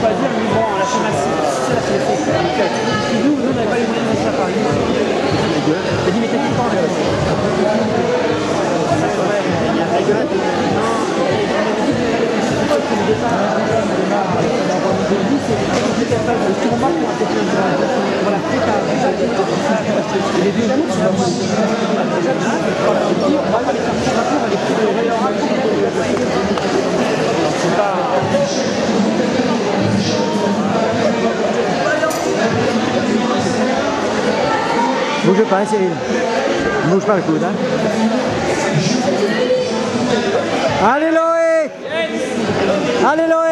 pas dire, bon, la c'est la pharmacie. Nous, nous, on n'avait pas les moyens de ça par exemple. Il dit, mais t'es content, là. Voilà, c'est. Il est Bouge pas, Cyril. Bouge pas le coude. Hein. Allez, Loïc Allez, Loïc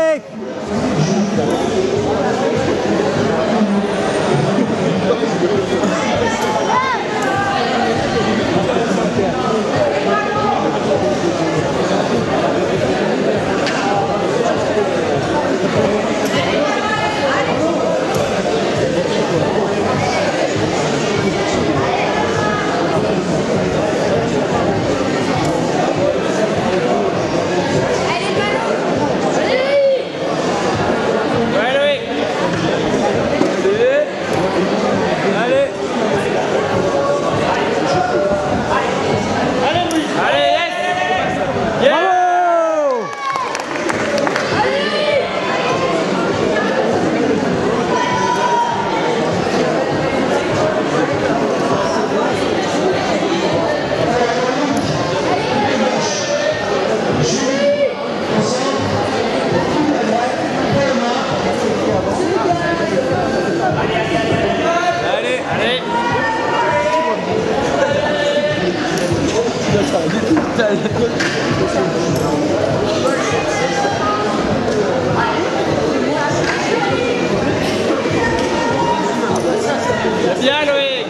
Bien Loïc.